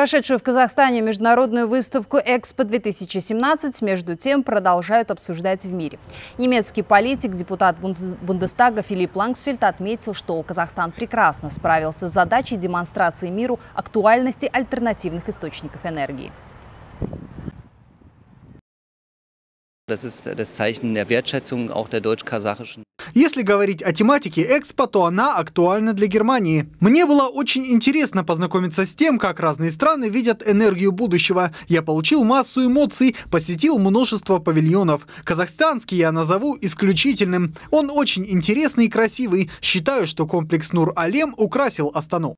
Прошедшую в Казахстане международную выставку «Экспо-2017» между тем продолжают обсуждать в мире. Немецкий политик, депутат Бундестага Филипп Лангсфельд отметил, что Казахстан прекрасно справился с задачей демонстрации миру актуальности альтернативных источников энергии. Das ist das Zeichen der Wertschätzung auch der deutsch-kasachischen. Если говорить о тематике Экспо, то она актуальна для Германии. Мне было очень интересно познакомиться с тем, как разные страны видят энергию будущего. Я получил массу эмоций, посетил множество павильонов. Казахстанский я назову исключительным. Он очень интересный и красивый. Считаю, что комплекс Нур-Алем украсил Астану.